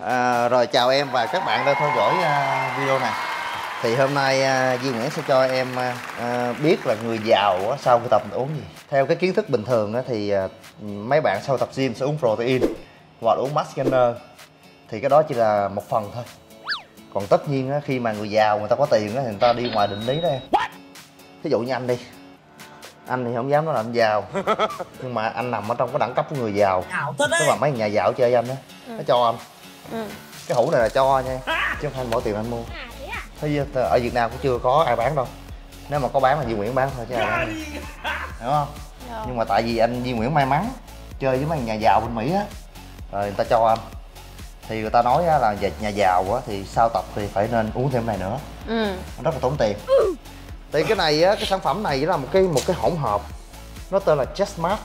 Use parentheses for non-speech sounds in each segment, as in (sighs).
À, rồi chào em và các bạn đang theo dõi à, video này. Thì hôm nay à, Duy Nguyễn sẽ cho em à, biết là người giàu á, sau khi tập uống gì. Theo cái kiến thức bình thường á, thì à, mấy bạn sau tập gym sẽ uống protein hoặc uống mass gainer thì cái đó chỉ là một phần thôi. Còn tất nhiên á, khi mà người giàu người ta có tiền á, thì người ta đi ngoài định lý đó em. Ví dụ như anh đi. Anh thì không dám nói là anh giàu. (laughs) Nhưng mà anh nằm ở trong cái đẳng cấp của người giàu. Tức là mấy nhà giàu chơi với anh á. Nó cho anh Ừ. cái hũ này là cho nha chứ không phải anh bỏ tiền anh mua. Thấy chưa? ở Việt Nam cũng chưa có ai bán đâu. Nếu mà có bán là Duy Nguyễn bán thôi chứ ai bán hiểu không? Rồi. nhưng mà tại vì anh Duy Nguyễn may mắn chơi với mấy nhà giàu bên Mỹ á rồi người ta cho anh. Thì người ta nói là về nhà giàu á thì sau tập thì phải nên uống thêm này nữa. Ừ. Rất là tốn tiền. Thì cái này á cái sản phẩm này là một cái một cái hỗn hợp nó tên là Just Mart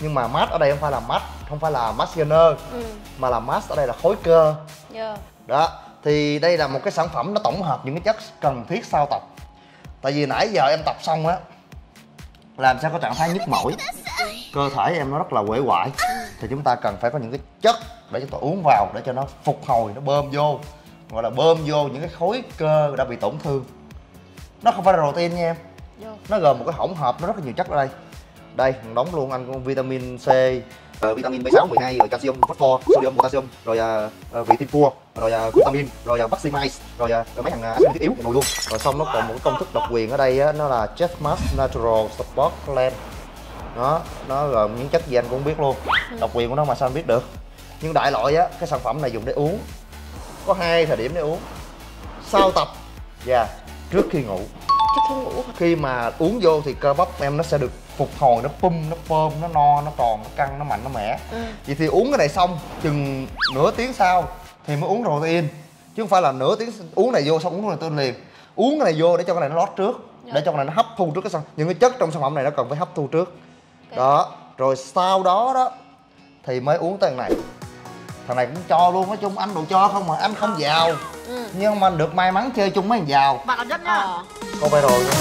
nhưng mà mát ở đây không phải là mát không phải là mass gainer ừ. mà là mass ở đây là khối cơ. Yeah. đó thì đây là một cái sản phẩm nó tổng hợp những cái chất cần thiết sau tập. Tại vì nãy giờ em tập xong á làm sao có trạng thái nhức mỏi. Cơ thể em nó rất là uể oải. Thì chúng ta cần phải có những cái chất để chúng ta uống vào để cho nó phục hồi nó bơm vô. Gọi là bơm vô những cái khối cơ đã bị tổn thương. Nó không phải là protein nha em. Vô. nó gồm một cái hỗn hợp nó rất là nhiều chất ở đây đây đống luôn anh vitamin C ờ, vitamin B6, 12, rồi calcium, phosphor, sodium, potassium, rồi uh, uh, vị tinh phua, rồi uh, vitamin, rồi uh, maximize, rồi, uh, rồi mấy thằng uh, axit thiết yếu nội luôn. Rồi xong nó còn một cái công thức độc quyền ở đây á, nó là Just Mass Natural Support Blend. Đó, nó gồm những chất gì anh cũng biết luôn. Độc quyền của nó mà sao anh biết được. Nhưng đại loại á, cái sản phẩm này dùng để uống. Có hai thời điểm để uống. Sau tập và trước khi ngủ trước khi ngủ khi mà uống vô thì cơ bắp em nó sẽ được phục hồi nó pum nó phơm nó no nó tròn nó căng nó mạnh nó mẻ. Ừ. vậy thì uống cái này xong chừng nửa tiếng sau thì mới uống protein. Chứ không phải là nửa tiếng uống này vô xong uống protein liền. Uống cái này vô để cho cái này nó lót trước để cho cái này nó hấp thu trước cái sản những cái chất trong sản phẩm này nó cần phải hấp thu trước. Đó rồi sau đó đó thì mới uống tới thằng này. Thằng này cũng cho luôn nói chung anh đồ cho không mà anh không giàu. Ừ. nhưng mà anh được may mắn chơi chung mấy thằng giàu. Bạn là nhất nhá ờ có viral này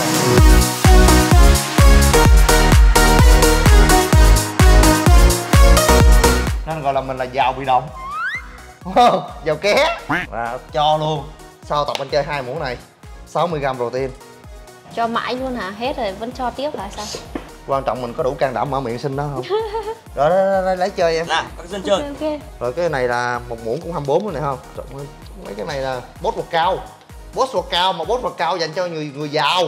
nên gọi là mình là giàu bị động. Giàu ké. Và cho luôn. Sau tập anh chơi hai muỗng này 60 gram protein. Cho mãi luôn hả? Hết rồi vẫn cho tiếp hả? Sao? Quan trọng mình có đủ can đảm mở miệng xin đó không? (laughs) Rồi đó, đó, lấy chơi em. Nào các dân chơi. Ok ok. Rồi cái này là một muỗng cũng 24 nữa này không? Trời ơi, mấy cái này là bốt bột cao bốt bột cao mà bốt bột cao dành cho người người giàu.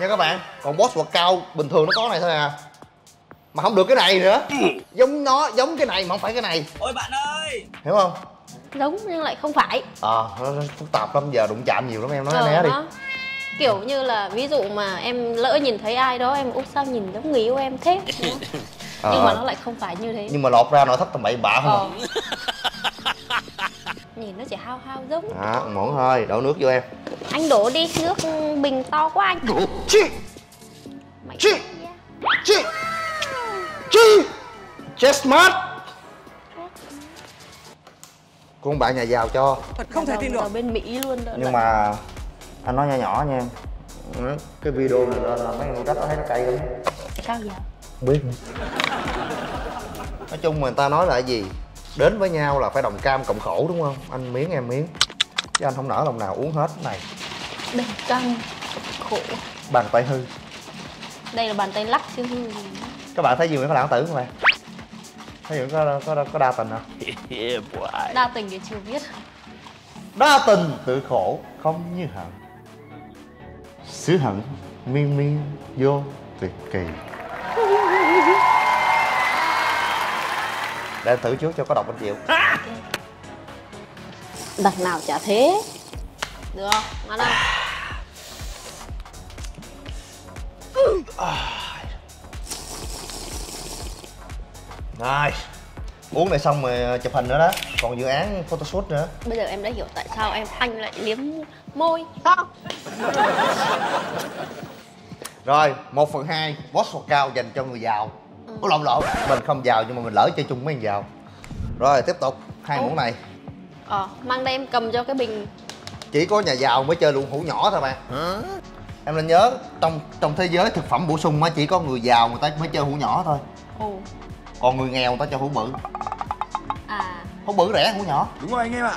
Nha các bạn còn bốt bột cao bình thường nó có này thôi à. Mà không được cái này nữa. Giống nó giống cái này mà không phải cái này. Ôi bạn ơi! Hiểu không? Giống nhưng lại không phải. Ờ nó nó phức tạp lắm giờ đụng chạm nhiều lắm em nói Ờ, né đi. đó. kiểu như là ví dụ mà em lỡ nhìn thấy ai đó em út sao nhìn giống người yêu em thế. Đúng không? Ờ, nhưng mà nó lại không phải như thế. Nhưng mà lọt ra nội thất tầm bậy bạ không ờ. Nhìn nó chỉ hao hao giống à. đó muỗng thôi đổ nước vô em. Anh đổ đi nước bình to quá anh. Chi? Mày Chị! chi? Chi? Just smart ông bạn nhà giàu cho. Thật không thể tin được. Ở bên mỹ luôn đó. Nhưng mà anh nói nhỏ nhỏ nha em. Ừ, cái video này lên là mấy người cách thấy nó cay lắm. Sao vậy? Không biết nữa. Nói chung mà người ta nói là cái gì đến với nhau là phải đồng cam cộng khổ đúng không? Anh miếng em miếng. Chứ anh không nỡ lòng nào uống hết cái này. Đồng căng khổ. Bàn tay hư. Đây là bàn tay lắc chứ hư. Gì các bạn thấy gì có lãng tử không bạn thấy gì có có có đa tình không (laughs) đa tình thì chưa biết. Đa tình tự khổ không như hận. Xứ hận miên miên vô tuyệt kỳ để em thử trước cho có độc anh chịu (laughs) đằng nào chả thế. Được không? Ngon không? (sighs) Rồi Uống này xong rồi chụp hình nữa đó. Còn dự án photoshoot nữa. Bây giờ em đã hiểu tại sao em anh lại liếm môi. Không. (laughs) Rồi 1 phần 2 Boss cao dành cho người giàu Có lộn lộn. Mình không giàu nhưng mà mình lỡ chơi chung mấy người giàu Rồi tiếp tục. Hai Ủa? muỗng này. Ờ mang đây em cầm cho cái bình. Chỉ có nhà giàu mới chơi luôn hũ nhỏ thôi bạn Em nên nhớ Trong trong thế giới thực phẩm bổ sung á Chỉ có người giàu người ta mới chơi hũ nhỏ thôi. Ồ. Còn người nghèo người ta chơi hũ bự. À. Hũ bự rẻ hơn hũ nhỏ. Đúng rồi anh em ạ.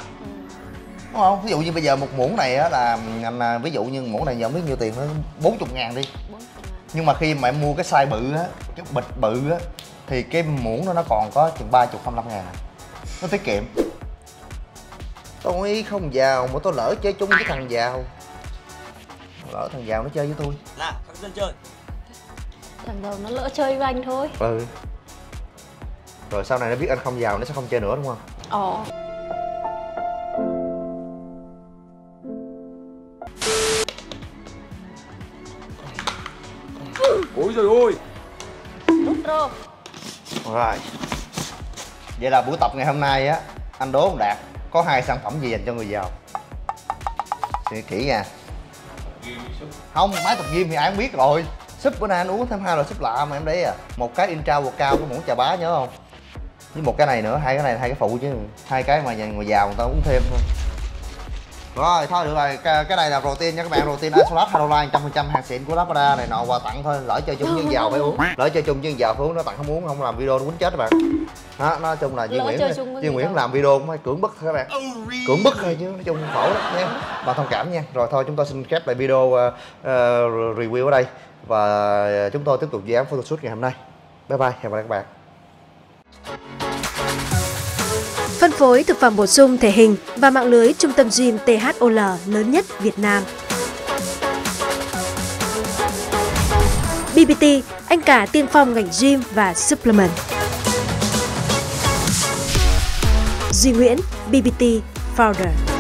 Đúng không? Ví dụ như bây giờ một muỗng này á là anh à, ví dụ như muỗng này giờ không biết nhiêu tiền nó 40 ngàn đi. Bốn chục ngàn. Nhưng mà khi mà em mua cái size bự á cái bịch bự á thì cái muỗng đó nó còn có chừng ba chục 25 ngàn à. nó tiết kiệm. Tôi không giàu mà tôi lỡ chơi chung với thằng giàu. Lỡ thằng giàu nó chơi với tôi. Là các dân chơi. Thằng đầu nó lỡ chơi với anh thôi. Ừ. Rồi sau này nó biết anh không giàu nó sẽ không chơi nữa đúng không? Ồ Ôi rồi ôi rút rô. Rồi. Vậy là buổi tập ngày hôm nay á anh đố ông đạt có hai sản phẩm gì dành cho người giàu? Suy nghĩ kỹ nha. Không máy tập gym thì ai cũng biết rồi. Súp bữa nay anh uống thêm hai loại súp lạ mà em đấy à. Một cái intra vô cao cái muỗng trà bá nhớ không? Với một cái này nữa hai cái này hai cái phụ chứ. Hai cái mà nhà người giàu người ta uống thêm thôi rồi thôi được rồi. Cái, cái này là protein nha các bạn. Protein isolat hydrolyte trăm phần trăm hàng xịn của Lazada này nọ quà tặng thôi. Lỡ chơi chung với dân giàu phải uống. Lỡ chơi chung với dân giàu phải uống nó tặng không uống không làm video nó quýnh chết các bạn. Đó nói chung là Duy Nguyễn Duy Nguyễn làm video cũng phải cưỡng bức các bạn. Cưỡng bức thôi chứ nói chung khổ lắm nha. Bà thông cảm nha. Rồi thôi chúng tôi xin khép lại video uh, uh, review ở đây. Và chúng tôi tiếp tục dự án photoshoot ngày hôm nay. Bye bye. Hẹn gặp lại các bạn Phân phối thực phẩm bổ sung thể hình và mạng lưới trung tâm gym THOL lớn nhất Việt Nam. BBT, anh cả tiên phong ngành gym và supplement. Duy Nguyễn, BBT Founder.